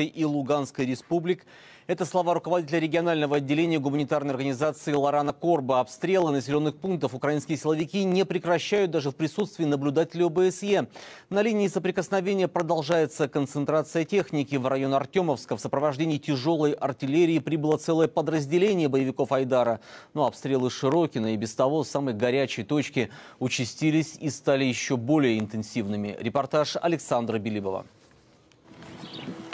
и Луганской республик. Это слова руководителя регионального отделения гуманитарной организации Лорана Корба. Обстрелы населенных пунктов украинские силовики не прекращают даже в присутствии наблюдателей ОБСЕ. На линии соприкосновения продолжается концентрация техники. В район Артемовска в сопровождении тяжелой артиллерии прибыло целое подразделение боевиков Айдара. Но обстрелы Широкина и без того самой горячей точки участились и стали еще более интенсивными. Репортаж Александра Белибова.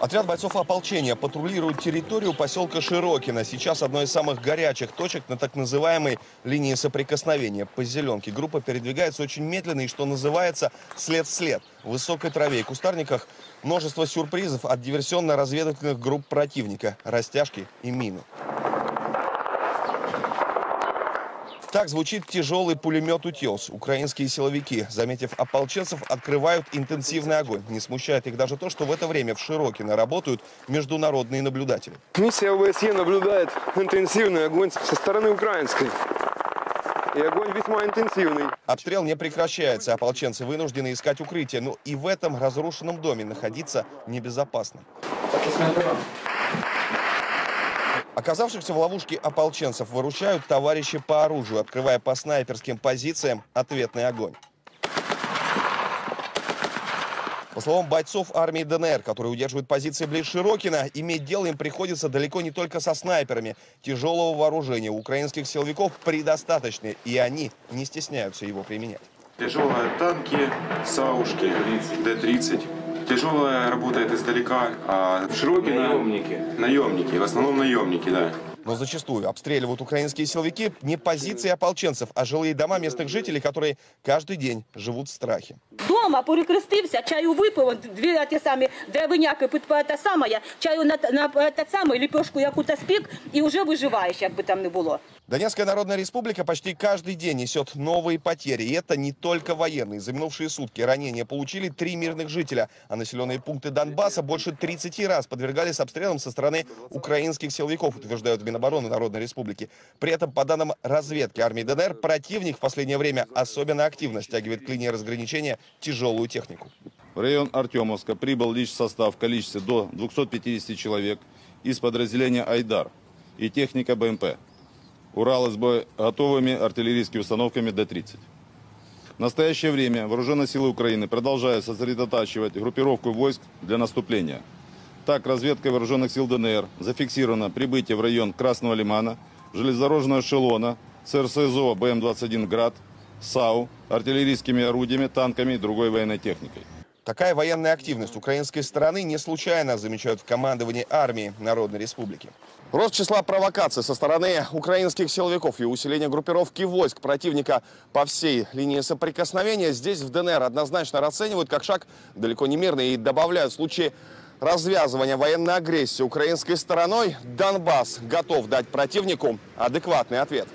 Отряд бойцов ополчения патрулирует территорию поселка Широкино. Сейчас одной из самых горячих точек на так называемой линии соприкосновения. По зеленке группа передвигается очень медленно и, что называется, след в след. В высокой траве и кустарниках множество сюрпризов от диверсионно-разведывательных групп противника, растяжки и мины. Так звучит тяжелый пулемет «Утес». Украинские силовики, заметив ополченцев, открывают интенсивный огонь. Не смущает их даже то, что в это время в Широкино работают международные наблюдатели. Миссия ОБСЕ наблюдает интенсивный огонь со стороны украинской. И огонь весьма интенсивный. Обстрел не прекращается. Ополченцы вынуждены искать укрытие. Но и в этом разрушенном доме находиться небезопасно. Оказавшихся в ловушке ополченцев выручают товарищи по оружию, открывая по снайперским позициям ответный огонь. По словам бойцов армии ДНР, которые удерживают позиции близ Широкина, иметь дело им приходится далеко не только со снайперами. Тяжелого вооружения у украинских силовиков предостаточно, и они не стесняются его применять. Тяжелые танки, саушки, Д-30. Тяжелая работает издалека, а в Широкино... Наемники. Наемники, в основном наемники, да. Но зачастую обстреливают украинские силовики не позиции ополченцев, а жилые дома местных жителей, которые каждый день живут в страхе. Дома перекрестився, чаю випив, дві ті самі деревиняки під те саме, чаю на, на те саме, ліпешку яку-то спік, і вже виживаєш, як би там не було. Донецкая Народная Республика почти каждый день несет новые потери. И это не только военные. За минувшие сутки ранения получили три мирных жителя. А населенные пункты Донбасса больше 30 раз подвергались обстрелам со стороны украинских силовиков, утверждают Минобороны Народной Республики. При этом, по данным разведки армии ДНР, противник в последнее время особенно активно стягивает к линии разграничения тяжелую технику. В район Артемовска прибыл лишь состав в количестве до 250 человек из подразделения «Айдар» и техника БМП. Уралы с готовыми артиллерийскими установками Д-30. В настоящее время вооруженные силы Украины продолжают сосредотачивать группировку войск для наступления. Так, разведкой вооруженных сил ДНР зафиксировано прибытие в район Красного Лимана, железнодорожного эшелона с РСЗО БМ-21 «Град», САУ, артиллерийскими орудиями, танками и другой военной техникой. Такая военная активность украинской стороны не случайно, замечают в командовании армии Народной Республики. Рост числа провокаций со стороны украинских силовиков и усиление группировки войск противника по всей линии соприкосновения здесь в ДНР однозначно расценивают как шаг далеко не мирный и добавляют в случае развязывания военной агрессии украинской стороной Донбасс готов дать противнику адекватный ответ.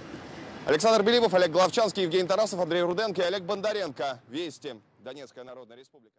Александр Белибов, Олег Главчанский, Евгений Тарасов, Андрей Руденко и Олег Бондаренко. Вести. Донецкая Народная Республика.